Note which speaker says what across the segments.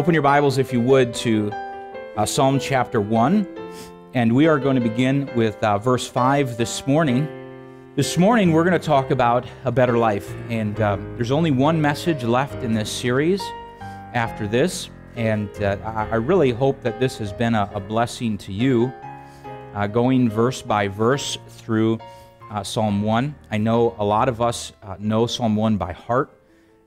Speaker 1: Open your Bibles, if you would, to uh, Psalm chapter 1. And we are going to begin with uh, verse 5 this morning. This morning, we're going to talk about a better life. And uh, there's only one message left in this series after this. And uh, I really hope that this has been a, a blessing to you, uh, going verse by verse through uh, Psalm 1. I know a lot of us know Psalm 1 by heart.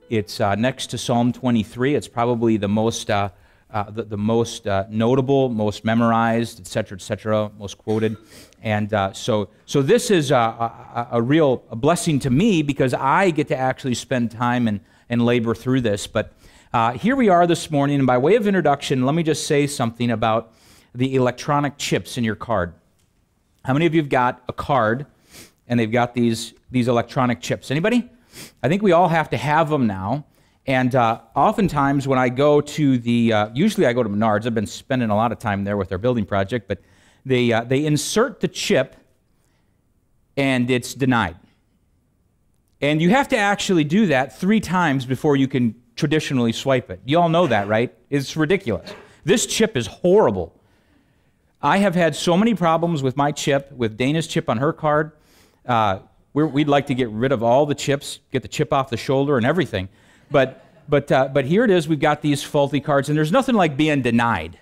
Speaker 1: It's uh, next to Psalm 23. It's probably the most, uh, uh, the, the, most uh, notable, most memorized, etc., etc., most quoted. And uh, so, so this is a, a, a, real a blessing to me because I get to actually spend time and, and labor through this. But uh, here we are this morning, and by way of introduction, let me just say something about the electronic chips in your card. How many of you have got a card and they've got these, these electronic chips? Anybody? I think we all have to have them now. And uh, oftentimes, when I go to the, uh, usually I go to Menards. I've been spending a lot of time there with our building project, but they, uh, they insert the chip and it's denied. And you have to actually do that three times before you can traditionally swipe it. You all know that, right? It's ridiculous. This chip is horrible. I have had so many problems with my chip, with Dana's chip on her card. We would like to get rid of all the chips, get the chip off the shoulder and everything. But, but, uh, but here it is, we've got these faulty cards, and there's nothing like being denied.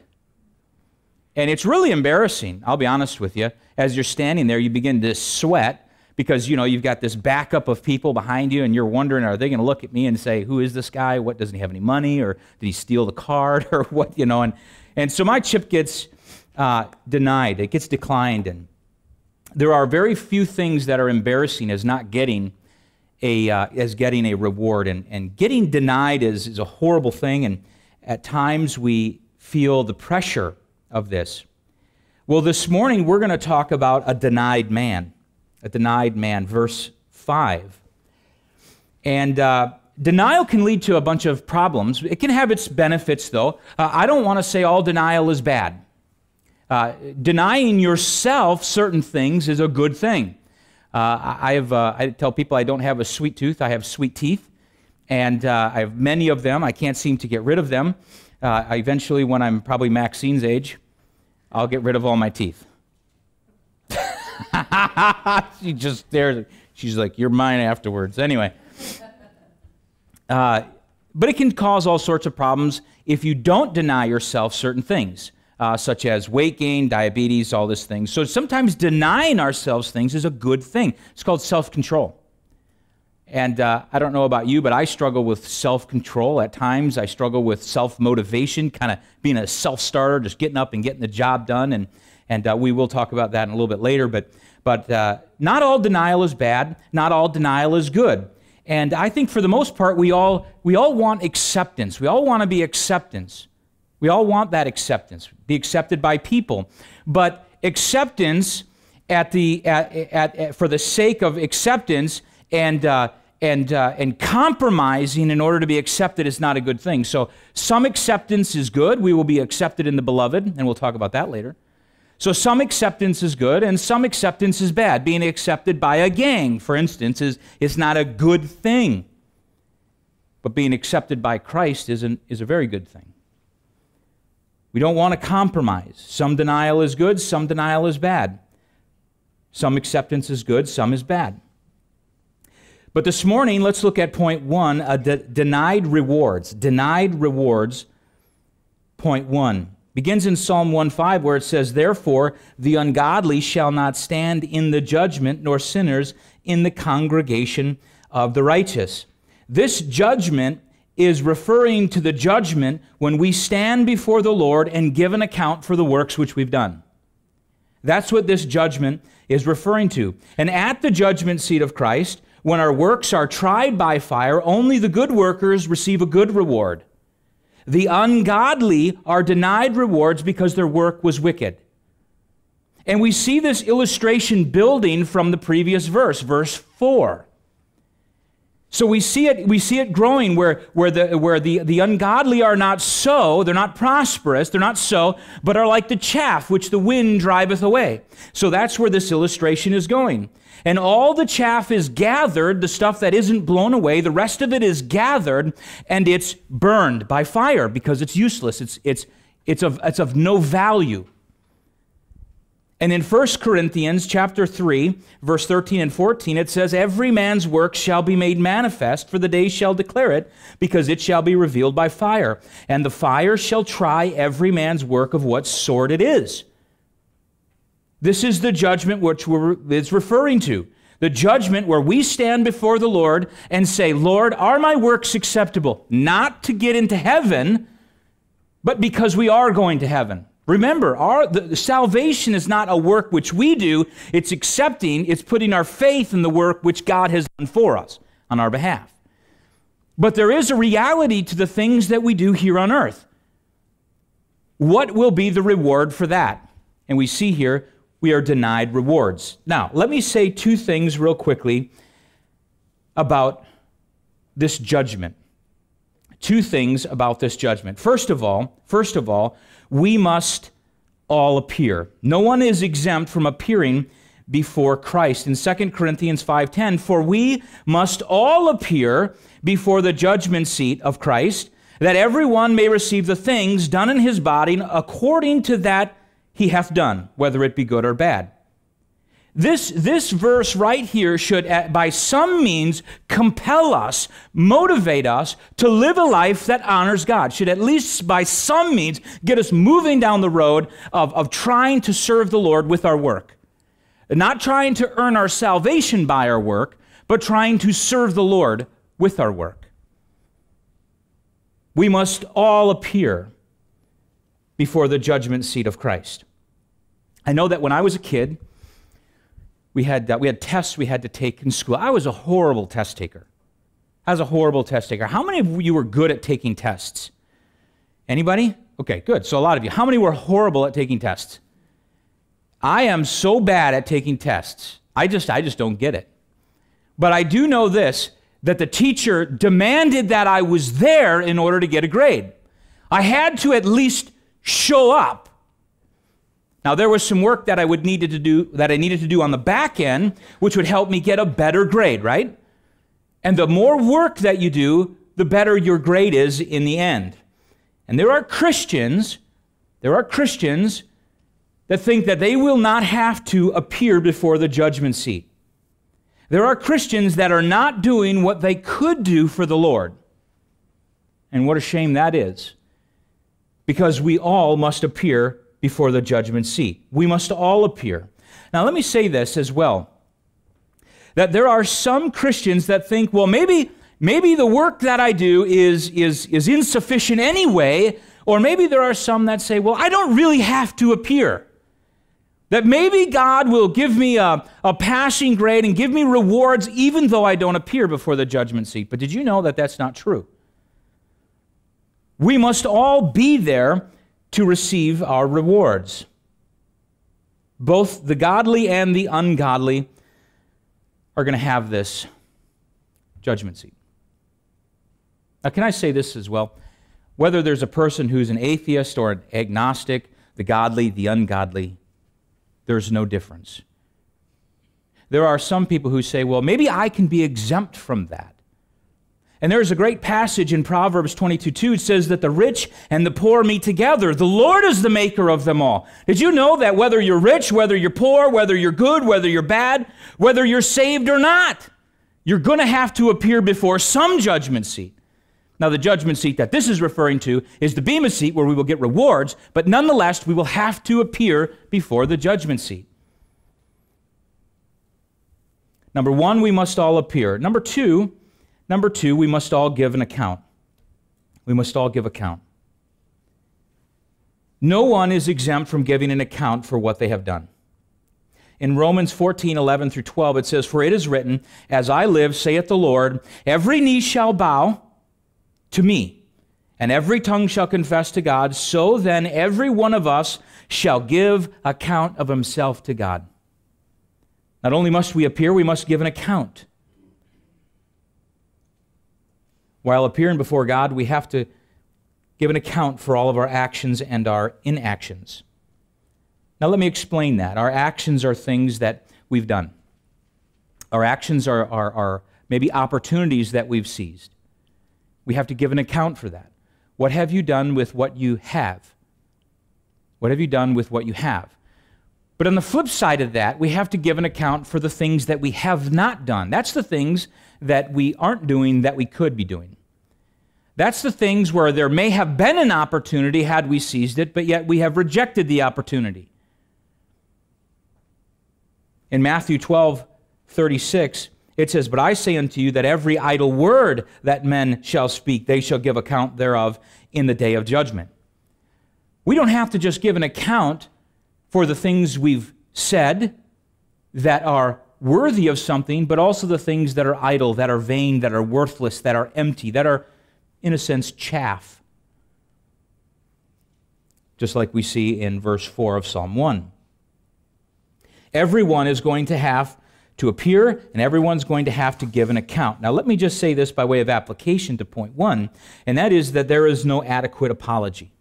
Speaker 1: And it's really embarrassing, I'll be honest with you. As you're standing there, you begin to sweat because you know you've got this backup of people behind you and you're wondering are they going to look at me and say who is this guy what doesn't he have any money or did he steal the card or what you know and and so my chip gets uh, denied it gets declined and there are very few things that are embarrassing as not getting a uh, as getting a reward. And, and getting denied is, is a horrible thing and at times we feel the pressure of this. Well this morning we're going to talk about a denied man a denied man verse 5 and uh, denial can lead to a bunch of problems. It can have its benefits though. Uh, i don't want to say all denial is bad uh, denying yourself certain things is a good thing. Uh, I, have, uh, I tell people I don't have a sweet tooth, I have sweet teeth. And uh, I have many of them. I can't seem to get rid of them. Uh, eventually, when I'm probably Maxine's age, I'll get rid of all my teeth. she just stares. She's like, You're mine afterwards. Anyway. Uh, but it can cause all sorts of problems if you don't deny yourself certain things uh, such as weight gain, diabetes, all these things. So sometimes denying ourselves things is a good thing. It's called self control. And uh, I don't know about you, but I struggle with self control at times. I struggle with self motivation, kind of being a self starter, just getting up and getting the job done. And, and uh, we will talk about that in a little bit later. But, but uh, not all denial is bad, not all denial is good. And I think for the most part, we all, we all want acceptance. We all want to be acceptance. We all want that acceptance, be accepted by people. But acceptance at the, at, at, at for the sake of acceptance and, uh, and, uh, and compromising in order to be accepted is not a good thing. So some acceptance is good. We will be accepted in the beloved, and we'll talk about that later. So some acceptance is good, and some acceptance is bad. Being accepted by a gang, for instance, is, is not a good thing. But being accepted by Christ is, an, is a very good thing. We don't want to compromise. Some denial is good, some denial is bad. Some acceptance is good, some is bad. But this morning, let's look at point one uh, de- denied rewards. Denied rewards, point one. Begins in Psalm 1:5 where it says, Therefore, the ungodly shall not stand in the judgment, nor sinners in the congregation of the righteous. This judgment is referring to the judgment when we stand before the Lord and give an account for the works which we've done. That's what this judgment is referring to. And at the judgment seat of Christ, when our works are tried by fire, only the good workers receive a good reward. The ungodly are denied rewards because their work was wicked. And we see this illustration building from the previous verse, verse 4. So we see it, we see it growing where, where, the, where the, the ungodly are not so, they're not prosperous, they're not so, but are like the chaff which the wind driveth away. So that's where this illustration is going. And all the chaff is gathered, the stuff that isn't blown away, the rest of it is gathered and it's burned by fire because it's useless. It's, it's, it's, of, it's of no value. And in 1 Corinthians chapter 3, verse 13 and 14, it says, Every man's work shall be made manifest, for the day shall declare it, because it shall be revealed by fire. And the fire shall try every man's work of what sort it is. This is the judgment which it's referring to. The judgment where we stand before the Lord and say, Lord, are my works acceptable? Not to get into heaven, but because we are going to heaven. Remember, our the, the salvation is not a work which we do, it's accepting, it's putting our faith in the work which God has done for us on our behalf. But there is a reality to the things that we do here on earth. What will be the reward for that? And we see here we are denied rewards. Now, let me say two things real quickly about this judgment. Two things about this judgment. First of all, first of all, we must all appear. No one is exempt from appearing before Christ. In 2 Corinthians 5:10, for we must all appear before the judgment seat of Christ, that everyone may receive the things done in his body according to that he hath done, whether it be good or bad. This, this verse right here should, by some means, compel us, motivate us to live a life that honors God. Should at least, by some means, get us moving down the road of, of trying to serve the Lord with our work. Not trying to earn our salvation by our work, but trying to serve the Lord with our work. We must all appear before the judgment seat of Christ. I know that when I was a kid, we had, uh, we had tests we had to take in school. I was a horrible test taker. I was a horrible test taker. How many of you were good at taking tests? Anybody? Okay, good. So a lot of you. How many were horrible at taking tests? I am so bad at taking tests. I just I just don't get it. But I do know this that the teacher demanded that I was there in order to get a grade. I had to at least show up now there was some work that I would needed to do that I needed to do on the back end, which would help me get a better grade, right? And the more work that you do, the better your grade is in the end. And there are Christians, there are Christians that think that they will not have to appear before the judgment seat. There are Christians that are not doing what they could do for the Lord. And what a shame that is. Because we all must appear before the judgment seat. We must all appear. Now, let me say this as well that there are some Christians that think, well, maybe, maybe the work that I do is, is, is insufficient anyway, or maybe there are some that say, well, I don't really have to appear. That maybe God will give me a, a passing grade and give me rewards even though I don't appear before the judgment seat. But did you know that that's not true? We must all be there to receive our rewards. Both the godly and the ungodly are going to have this judgment seat. Now, can I say this as well? Whether there's a person who's an atheist or an agnostic, the godly, the ungodly, there's no difference. There are some people who say, well, maybe I can be exempt from that. And there's a great passage in Proverbs 22 2. It says that the rich and the poor meet together. The Lord is the maker of them all. Did you know that whether you're rich, whether you're poor, whether you're good, whether you're bad, whether you're saved or not, you're going to have to appear before some judgment seat. Now, the judgment seat that this is referring to is the Bema seat where we will get rewards, but nonetheless, we will have to appear before the judgment seat. Number one, we must all appear. Number two, Number two, we must all give an account. We must all give account. No one is exempt from giving an account for what they have done. In Romans 14, 11 through 12, it says, For it is written, As I live, saith the Lord, every knee shall bow to me, and every tongue shall confess to God. So then every one of us shall give account of himself to God. Not only must we appear, we must give an account. While appearing before God, we have to give an account for all of our actions and our inactions. Now, let me explain that. Our actions are things that we've done, our actions are, are, are maybe opportunities that we've seized. We have to give an account for that. What have you done with what you have? What have you done with what you have? But on the flip side of that, we have to give an account for the things that we have not done. That's the things that we aren't doing that we could be doing. That's the things where there may have been an opportunity had we seized it, but yet we have rejected the opportunity. In Matthew 12, 36, it says, But I say unto you that every idle word that men shall speak, they shall give account thereof in the day of judgment. We don't have to just give an account for the things we've said that are worthy of something, but also the things that are idle, that are vain, that are worthless, that are empty, that are, in a sense, chaff. Just like we see in verse 4 of Psalm 1. Everyone is going to have to appear, and everyone's going to have to give an account. Now, let me just say this by way of application to point one, and that is that there is no adequate apology.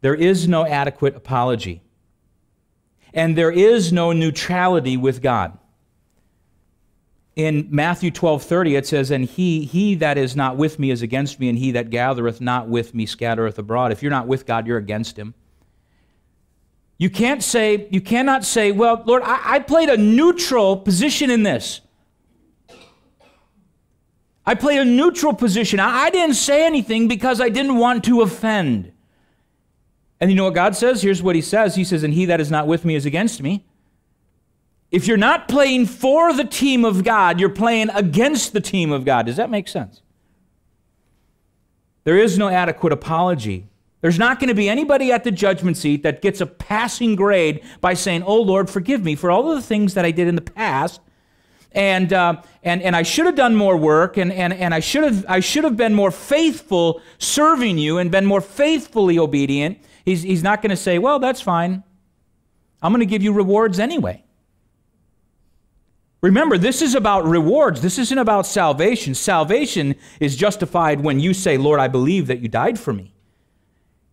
Speaker 1: There is no adequate apology and there is no neutrality with God. In Matthew 12 30, it says, And he, he that is not with me is against me, and he that gathereth not with me scattereth abroad. If you're not with God, you're against him. You can't say, you cannot say, Well, Lord, I, I played a neutral position in this. I played a neutral position. I, I didn't say anything because I didn't want to offend. And you know what God says? Here's what He says He says, And he that is not with me is against me. If you're not playing for the team of God, you're playing against the team of God. Does that make sense? There is no adequate apology. There's not going to be anybody at the judgment seat that gets a passing grade by saying, Oh Lord, forgive me for all of the things that I did in the past. And, uh, and, and I should have done more work, and, and, and I, should have, I should have been more faithful serving you and been more faithfully obedient. He's, he's not going to say, well, that's fine. I'm going to give you rewards anyway. Remember, this is about rewards. This isn't about salvation. Salvation is justified when you say, Lord, I believe that you died for me.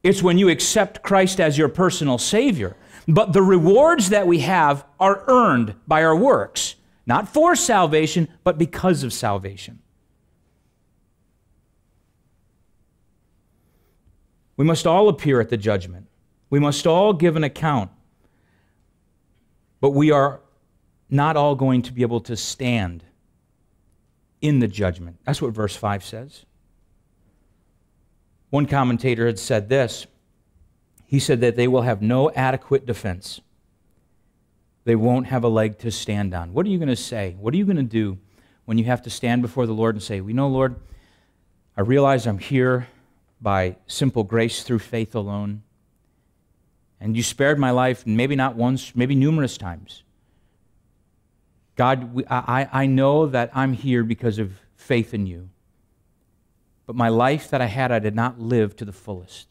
Speaker 1: It's when you accept Christ as your personal Savior. But the rewards that we have are earned by our works, not for salvation, but because of salvation. We must all appear at the judgment. We must all give an account. But we are not all going to be able to stand in the judgment. That's what verse 5 says. One commentator had said this he said that they will have no adequate defense. They won't have a leg to stand on. What are you going to say? What are you going to do when you have to stand before the Lord and say, We know, Lord, I realize I'm here by simple grace through faith alone. And you spared my life, maybe not once, maybe numerous times. God, I, I know that I'm here because of faith in you. But my life that I had, I did not live to the fullest.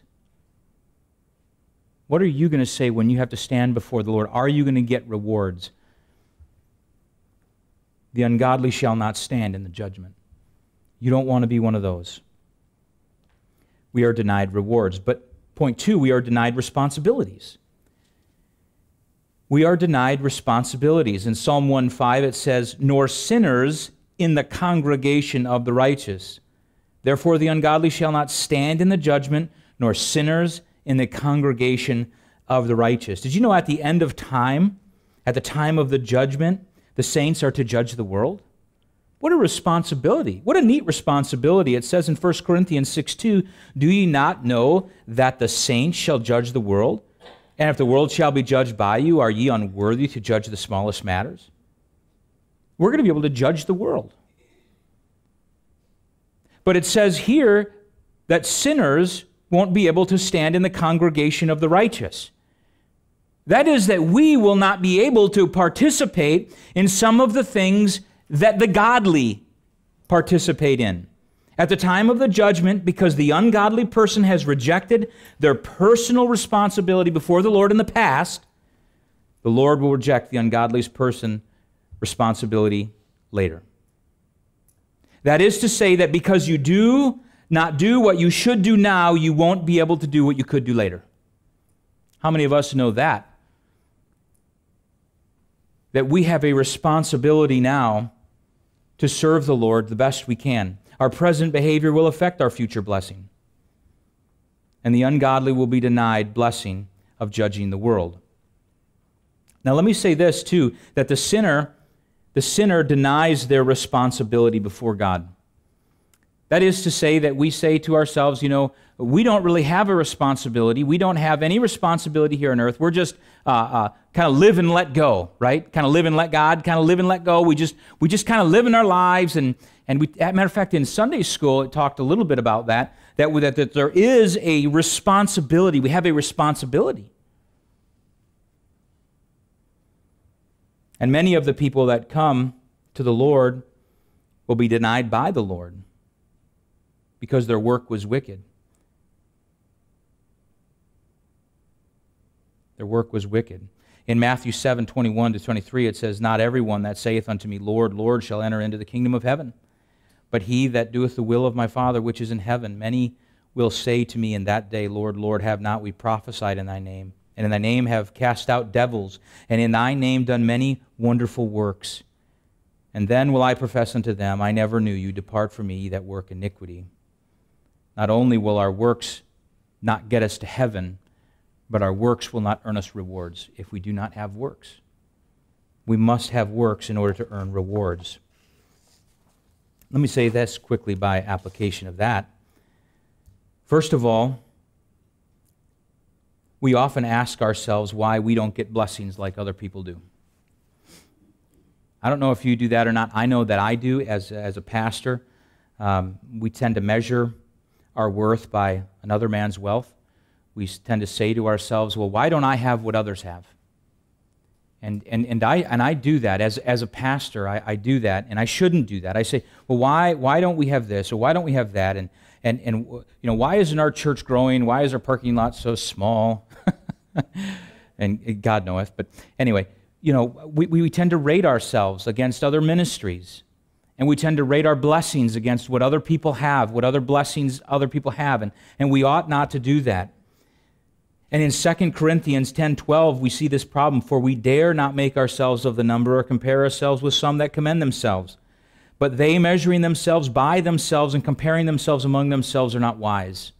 Speaker 1: What are you going to say when you have to stand before the Lord? Are you going to get rewards? The ungodly shall not stand in the judgment. You don't want to be one of those we are denied rewards. But point two, we are denied responsibilities. We are denied responsibilities. In Psalm 1:5 it says, "Nor sinners in the congregation of the righteous. Therefore the ungodly shall not stand in the judgment, nor sinners in the congregation of the righteous." Did you know at the end of time, at the time of the judgment, the saints are to judge the world? What a responsibility. What a neat responsibility. It says in 1 Corinthians 6 2, Do ye not know that the saints shall judge the world? And if the world shall be judged by you, are ye unworthy to judge the smallest matters? We're going to be able to judge the world. But it says here that sinners won't be able to stand in the congregation of the righteous. That is, that we will not be able to participate in some of the things that the godly participate in. At the time of the judgment, because the ungodly person has rejected their personal responsibility before the Lord in the past, the Lord will reject the ungodly's person responsibility later. That is to say, that because you do not do what you should do now, you won't be able to do what you could do later. How many of us know that? That we have a responsibility now to serve the Lord the best we can. Our present behavior will affect our future blessing. And the ungodly will be denied blessing of judging the world. Now let me say this too that the sinner the sinner denies their responsibility before God. That is to say, that we say to ourselves, you know, we don't really have a responsibility. We don't have any responsibility here on earth. We're just uh, uh, kind of live and let go, right? Kind of live and let God, kind of live and let go. We just, we just kind of live in our lives. And, and we, as a matter of fact, in Sunday school, it talked a little bit about that, that, that, that there is a responsibility. We have a responsibility. And many of the people that come to the Lord will be denied by the Lord because their work was wicked. Their work was wicked. In Matthew 7 21 to 23, it says, Not everyone that saith unto me, Lord, Lord, shall enter into the kingdom of heaven, but he that doeth the will of my Father which is in heaven. Many will say to me in that day, Lord, Lord, have not we prophesied in thy name? and in thy name have cast out devils, and in thy name done many wonderful works. And then will I profess unto them, I never knew you. Depart from me, ye that work iniquity. Not only will our works not get us to heaven, but our works will not earn us rewards if we do not have works. We must have works in order to earn rewards. Let me say this quickly by application of that. First of all, we often ask ourselves why we don't get blessings like other people do. I don't know if you do that or not. I know that I do as, as a pastor. Um, we tend to measure our worth by another man's wealth. We tend to say to ourselves, well, why don't I have what others have? And, and, and, I, and I do that as, as a pastor. I, I do that, and I shouldn't do that. I say, well, why, why don't we have this or why don't we have that? And, and, and you know, why isn't our church growing? Why is our parking lot so small? and eh, God knoweth. But anyway, you know, we, we tend to rate ourselves against other ministries. And we tend to rate our blessings against what other people have, what other blessings other people have. And, and we ought not to do that. And in 2 Corinthians 10:12 we see this problem for we dare not make ourselves of the number or compare ourselves with some that commend themselves but they measuring themselves by themselves and comparing themselves among themselves are not wise.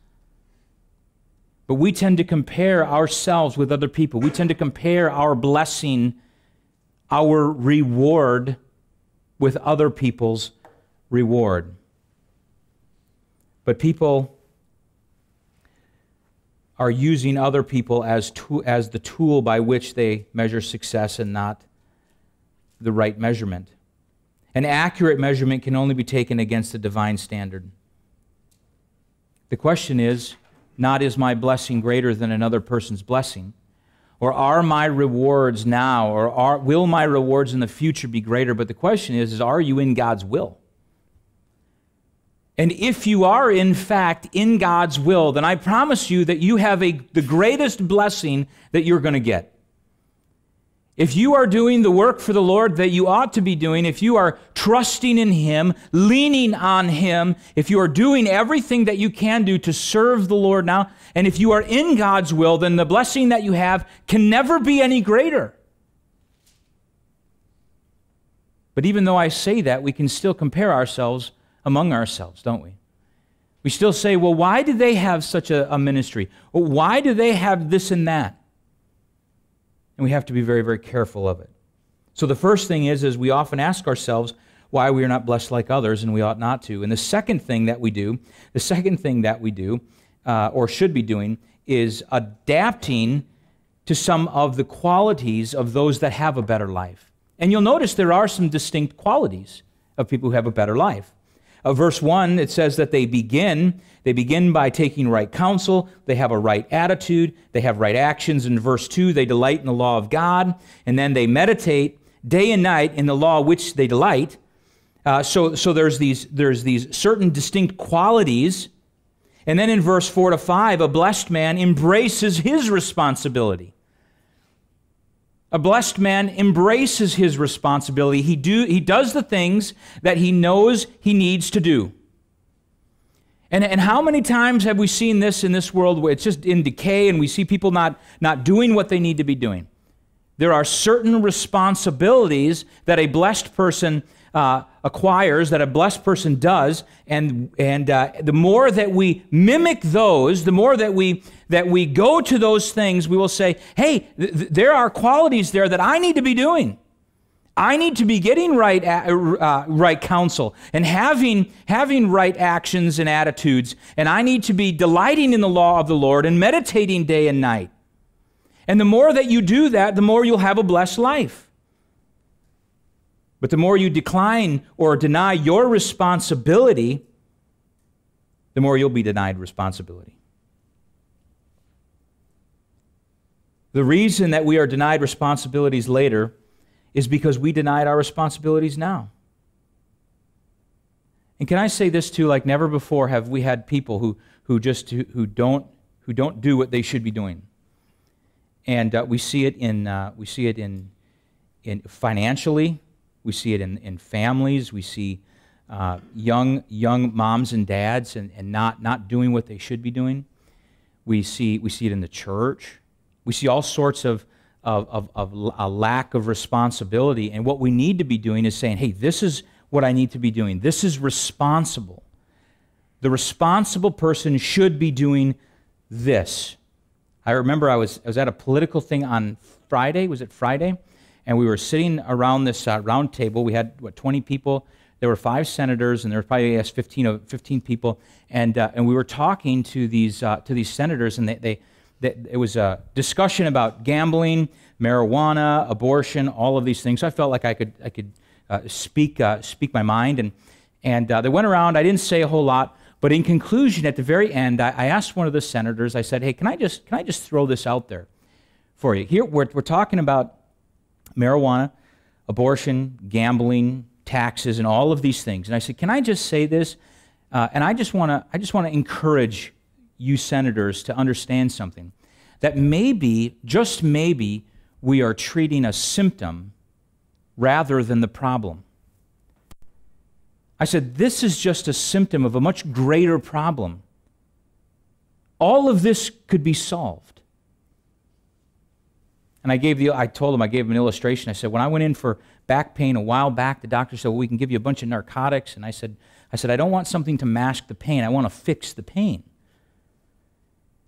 Speaker 1: But we tend to compare ourselves with other people. We tend to compare our blessing, our reward, with other people's reward. But people are using other people as, to, as the tool by which they measure success and not the right measurement. An accurate measurement can only be taken against the divine standard. The question is not is my blessing greater than another person's blessing? Or are my rewards now, or are, will my rewards in the future be greater? But the question is, is are you in God's will? And if you are, in fact, in God's will, then I promise you that you have a, the greatest blessing that you're going to get. If you are doing the work for the Lord that you ought to be doing, if you are trusting in Him, leaning on Him, if you are doing everything that you can do to serve the Lord now, and if you are in God's will, then the blessing that you have can never be any greater. But even though I say that, we can still compare ourselves among ourselves, don't we? We still say, well, why do they have such a, a ministry? Why do they have this and that? And we have to be very, very careful of it. So the first thing is, is we often ask ourselves why we are not blessed like others, and we ought not to. And the second thing that we do, the second thing that we do, uh, or should be doing, is adapting to some of the qualities of those that have a better life. And you'll notice there are some distinct qualities of people who have a better life. Uh, verse 1, it says that they begin. They begin by taking right counsel. They have a right attitude. They have right actions. In verse 2, they delight in the law of God. And then they meditate day and night in the law which they delight. Uh, so so there's, these, there's these certain distinct qualities. And then in verse 4 to 5, a blessed man embraces his responsibility. A blessed man embraces his responsibility. He, do, he does the things that he knows he needs to do. And, and how many times have we seen this in this world where it's just in decay and we see people not, not doing what they need to be doing? There are certain responsibilities that a blessed person uh, acquires, that a blessed person does, and and uh, the more that we mimic those, the more that we that we go to those things, we will say, "Hey, th- th- there are qualities there that I need to be doing. I need to be getting right uh, right counsel and having having right actions and attitudes, and I need to be delighting in the law of the Lord and meditating day and night." And the more that you do that, the more you'll have a blessed life. But the more you decline or deny your responsibility, the more you'll be denied responsibility. The reason that we are denied responsibilities later is because we denied our responsibilities now. And can I say this too? Like never before have we had people who, who just who don't who don't do what they should be doing and uh, we see it in uh, we see it in in financially we see it in, in families. We see uh, young young moms and dads and, and not not doing what they should be doing. We see we see it in the church. We see all sorts of of, of, of a lack of responsibility. And what we need to be doing is saying hey this is what i need to be doing. This is responsible. The responsible person should be doing this. I remember I was, I was at a political thing on Friday. Was it Friday? And we were sitting around this uh, round table. We had, what, 20 people? There were five senators, and there were probably, yes, 15, 15 people. And, uh, and we were talking to these, uh, to these senators, and they, they, they, it was a discussion about gambling, marijuana, abortion, all of these things. So I felt like I could, I could uh, speak, uh, speak my mind. And, and uh, they went around. I didn't say a whole lot. But in conclusion, at the very end, I, I, asked one of the senators, I said, hey, can I just, can I just throw this out there for you? Here, we're, we're talking about marijuana, abortion, gambling, taxes, and all of these things. And I said, can I just say this? Uh, and I just want to I just want to encourage you senators to understand something that maybe, just maybe, we are treating a symptom rather than the problem. I said, This is just a symptom of a much greater problem. All of this could be solved. And I gave the, I told him, I gave him an illustration. I said, when I went in for back pain a while back, the doctor said, well, we can give you a bunch of narcotics. And I said, I said, I don't want something to mask the pain. I want to fix the pain.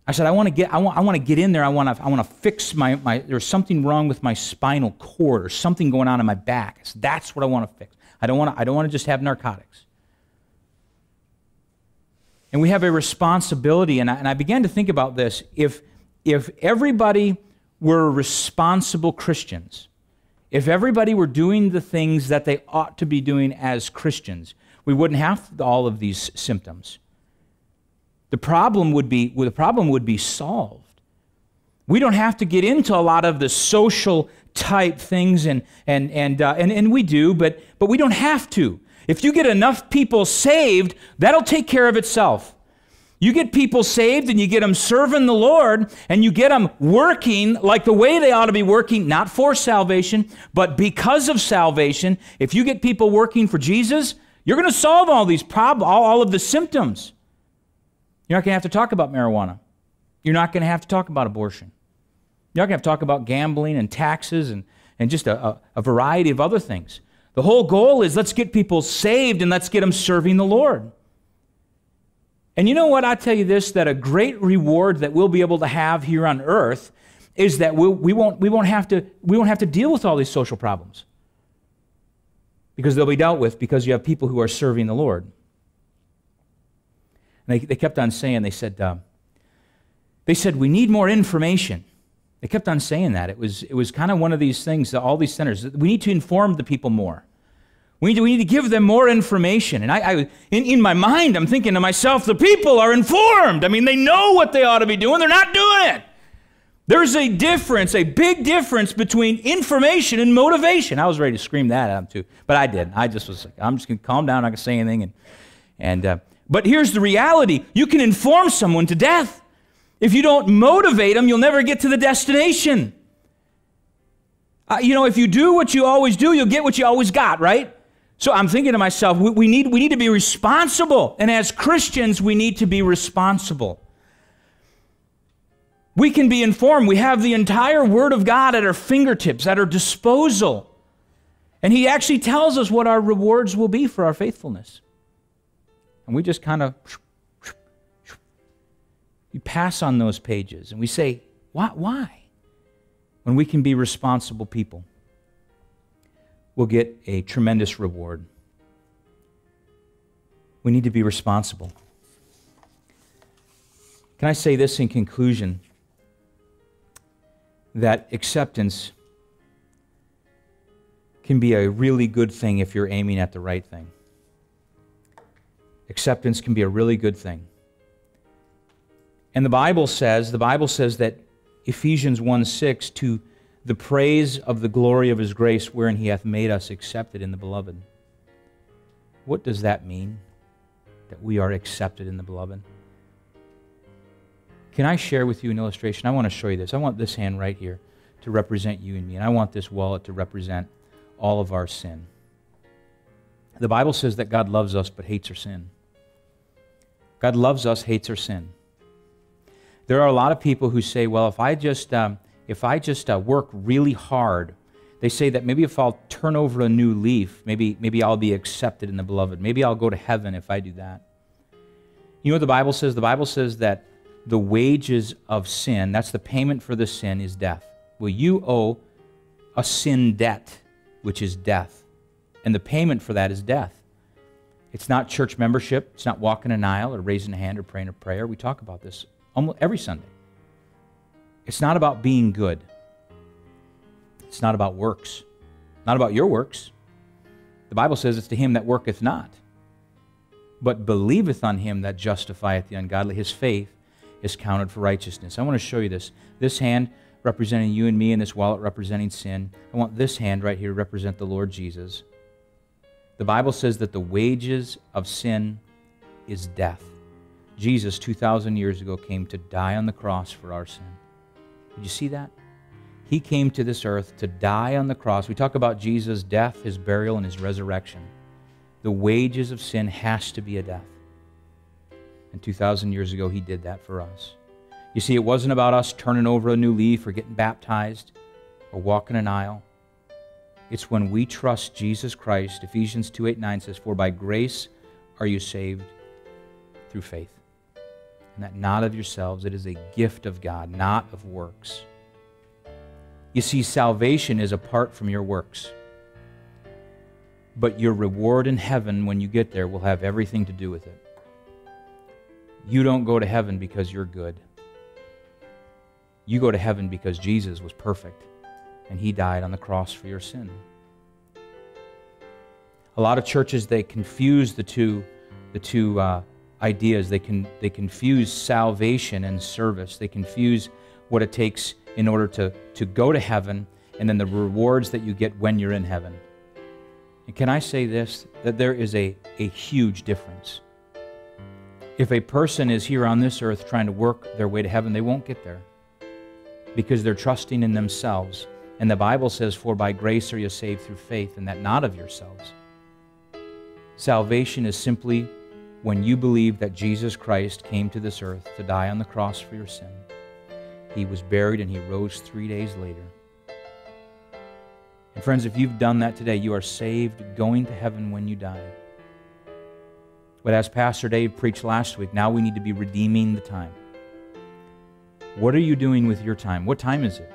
Speaker 1: I said, I want to get, I want, I want to get in there. I want to, I want to fix my, my, there's something wrong with my spinal cord or something going on in my back. Said, That's what I want to fix. I don't want to, I don't want to just have narcotics. And we have a responsibility, and I, and I began to think about this. If, if everybody were responsible Christians, if everybody were doing the things that they ought to be doing as Christians, we wouldn't have all of these symptoms. The problem would be, well, the problem would be solved. We don't have to get into a lot of the social type things, and, and, and, uh, and, and we do, but, but we don't have to. If you get enough people saved, that'll take care of itself. You get people saved and you get them serving the Lord and you get them working like the way they ought to be working, not for salvation, but because of salvation. If you get people working for Jesus, you're going to solve all these problems, all, all of the symptoms. You're not going to have to talk about marijuana. You're not going to have to talk about abortion. You're not going to have to talk about gambling and taxes and, and just a, a, a variety of other things. The whole goal is let's get people saved and let's get them serving the Lord. And you know what? I tell you this that a great reward that we'll be able to have here on earth is that we'll, we, won't, we, won't have to, we won't have to deal with all these social problems because they'll be dealt with because you have people who are serving the Lord. And they, they kept on saying, they said, uh, they said, we need more information. They kept on saying that. It was, it was kind of one of these things that all these centers, we need to inform the people more. We need to, we need to give them more information. And I, I in, in my mind, I'm thinking to myself, the people are informed. I mean, they know what they ought to be doing, they're not doing it. There's a difference, a big difference between information and motivation. I was ready to scream that at them too, but I didn't. I just was like, I'm just going to calm down, going to say anything. And, and, uh, but here's the reality you can inform someone to death. If you don't motivate them, you'll never get to the destination. Uh, you know, if you do what you always do, you'll get what you always got, right? So I'm thinking to myself, we, we, need, we need to be responsible. And as Christians, we need to be responsible. We can be informed. We have the entire Word of God at our fingertips, at our disposal. And He actually tells us what our rewards will be for our faithfulness. And we just kind of we pass on those pages and we say, why? why? When we can be responsible people, we'll get a tremendous reward. We need to be responsible. Can I say this in conclusion? That acceptance can be a really good thing if you're aiming at the right thing. Acceptance can be a really good thing. And the Bible says, the Bible says that Ephesians 1 6, to the praise of the glory of his grace, wherein he hath made us accepted in the beloved. What does that mean? That we are accepted in the beloved? Can I share with you an illustration? I want to show you this. I want this hand right here to represent you and me, and I want this wallet to represent all of our sin. The Bible says that God loves us but hates our sin. God loves us, hates our sin. There are a lot of people who say, well, if I just, um, if I just uh, work really hard, they say that maybe if I'll turn over a new leaf, maybe, maybe I'll be accepted in the beloved. Maybe I'll go to heaven if I do that. You know what the Bible says? The Bible says that the wages of sin, that's the payment for the sin, is death. Well, you owe a sin debt, which is death. And the payment for that is death. It's not church membership. It's not walking an aisle or raising a hand or praying a prayer. We talk about this almost every Sunday. It's not about being good. It's not about works. Not about your works. The Bible says it's to him that worketh not, but believeth on him that justifieth the ungodly. His faith is counted for righteousness. I want to show you this. This hand representing you and me, and this wallet representing sin. I want this hand right here to represent the Lord Jesus. The Bible says that the wages of sin is death. Jesus, 2,000 years ago, came to die on the cross for our sin. Did you see that? He came to this earth to die on the cross. We talk about Jesus' death, his burial, and his resurrection. The wages of sin has to be a death. And 2,000 years ago, he did that for us. You see, it wasn't about us turning over a new leaf or getting baptized or walking an aisle. It's when we trust Jesus Christ. Ephesians 2 8 9 says, For by grace are you saved through faith. And that not of yourselves, it is a gift of God, not of works. You see, salvation is apart from your works. But your reward in heaven when you get there will have everything to do with it. You don't go to heaven because you're good. You go to heaven because Jesus was perfect and he died on the cross for your sin. A lot of churches they confuse the two, the two uh, ideas. They can they confuse salvation and service. They confuse what it takes in order to to go to heaven, and then the rewards that you get when you're in heaven. And can I say this? That there is a, a huge difference. If a person is here on this earth trying to work their way to heaven, they won't get there because they're trusting in themselves and the Bible says, For by grace are you saved through faith, and that not of yourselves. Salvation is simply when you believe that Jesus Christ came to this earth to die on the cross for your sin. He was buried and he rose three days later. And friends, if you've done that today, you are saved, going to heaven when you die. But as Pastor Dave preached last week, now we need to be redeeming the time. What are you doing with your time? What time is it?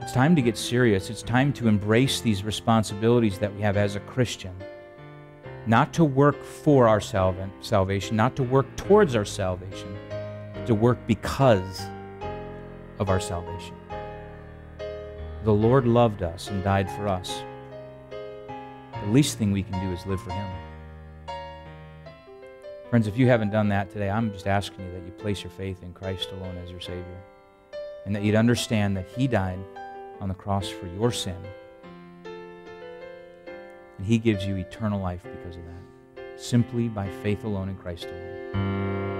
Speaker 1: It's time to get serious. It's time to embrace these responsibilities that we have as a Christian. Not to work for our salvation, not to work towards our salvation, to work because of our salvation. The Lord loved us and died for us. The least thing we can do is live for Him. Friends, if you haven't done that today, I'm just asking you that you place your faith in Christ alone as your Savior and that you'd understand that He died on the cross for your sin. And He gives you eternal life because of that, simply by faith alone in Christ alone.